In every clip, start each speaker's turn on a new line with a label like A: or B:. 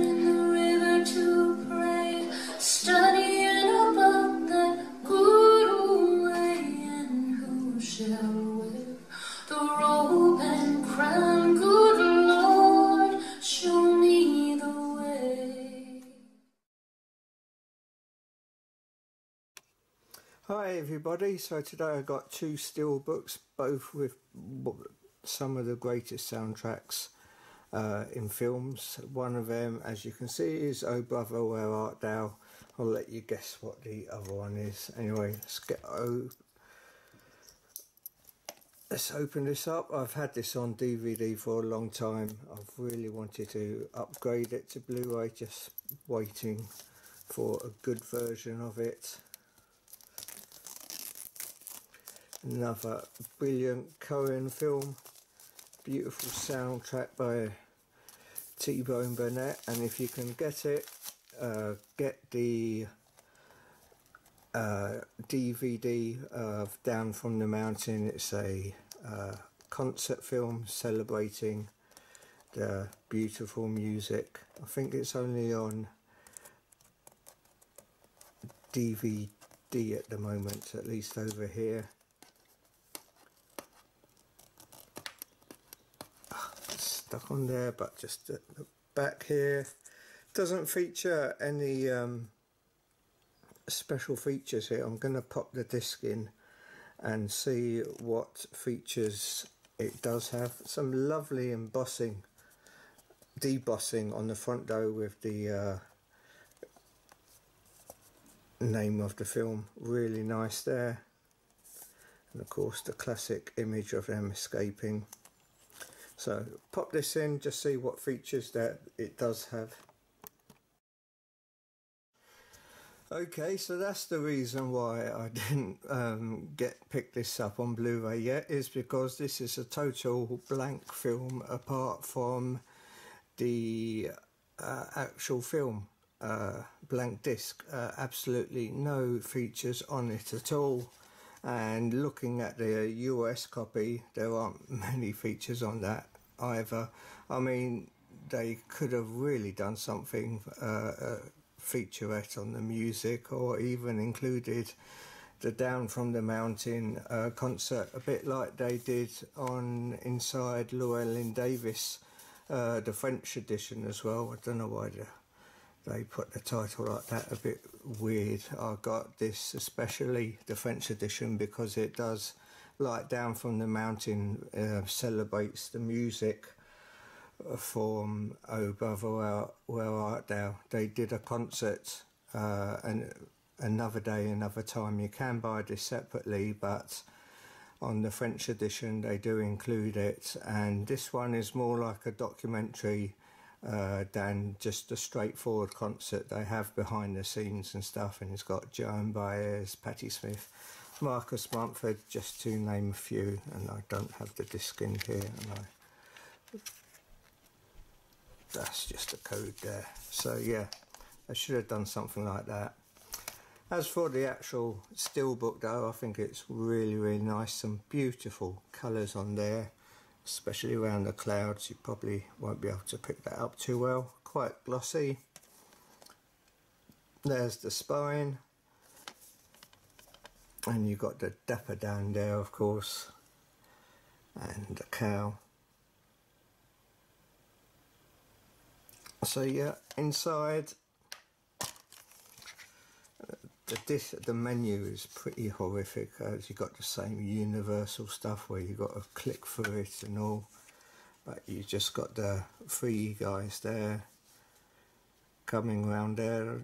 A: in the river to pray, studying about the? Good Lord, show me the way.
B: Hi everybody, so today I got two steel books, both with some of the greatest soundtracks uh, in films. One of them, as you can see, is Oh Brother Where Art Thou. I'll let you guess what the other one is. Anyway, let's get oh, let's open this up. I've had this on DVD for a long time. I've really wanted to upgrade it to Blu-ray, just waiting for a good version of it. Another brilliant Coen film. Beautiful soundtrack by T-Bone Burnett. And if you can get it, uh, get the uh, DVD of Down from the Mountain. It's a uh, concert film celebrating the beautiful music. I think it's only on DVD at the moment, at least over here. Stuck on there but just at the back here doesn't feature any um, special features here. I'm to pop the disc in and see what features it does have. Some lovely embossing debossing on the front though with the uh, name of the film. Really nice there. And of course the classic image of them escaping so pop this in, just see what features that it does have. Okay, so that's the reason why I didn't um, get pick this up on Blu-ray yet, is because this is a total blank film apart from the uh, actual film uh, blank disc. Uh, absolutely no features on it at all and looking at the US copy there aren't many features on that either I mean they could have really done something uh, a featurette on the music or even included the Down from the Mountain uh, concert a bit like they did on Inside Llewellyn Davis uh, the French edition as well I don't know why the they put the title like that a bit weird. I got this especially the French edition because it does like down from the mountain uh, celebrates the music from Oh Brother Where, Where Art Thou. They did a concert uh, and another day, another time. You can buy this separately, but on the French edition they do include it. And this one is more like a documentary uh, than just a straightforward concert they have behind the scenes and stuff and it's got Joan Baez, Patti Smith, Marcus Mumford, just to name a few and I don't have the disc in here and I that's just a code there. So yeah I should have done something like that. As for the actual steelbook though I think it's really really nice. Some beautiful colours on there especially around the clouds. You probably won't be able to pick that up too well. Quite glossy. There's the spine and you've got the Dapper Dan there of course. And the cow. So yeah inside the dis the menu is pretty horrific as you got the same universal stuff where you've got to click through it and all. But you just got the three guys there coming around there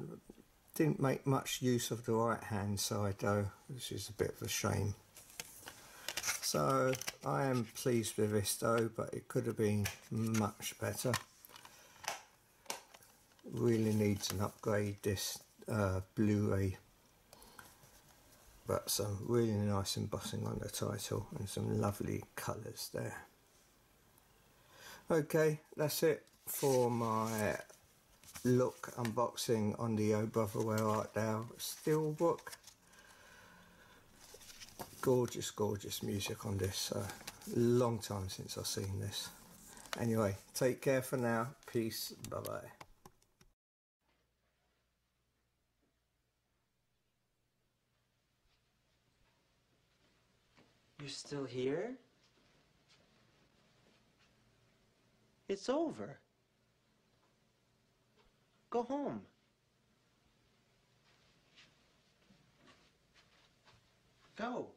B: didn't make much use of the right hand side though which is a bit of a shame. So I am pleased with this though but it could have been much better. Really needs an upgrade this uh, Blu-ray. But some really nice embossing on the title and some lovely colours there. Okay, that's it for my look unboxing on the Oh Brother Where Art Thou Steelbook. Gorgeous, gorgeous music on this. Long time since I've seen this. Anyway, take care for now. Peace. Bye-bye.
C: You're still here? It's over. Go home. Go.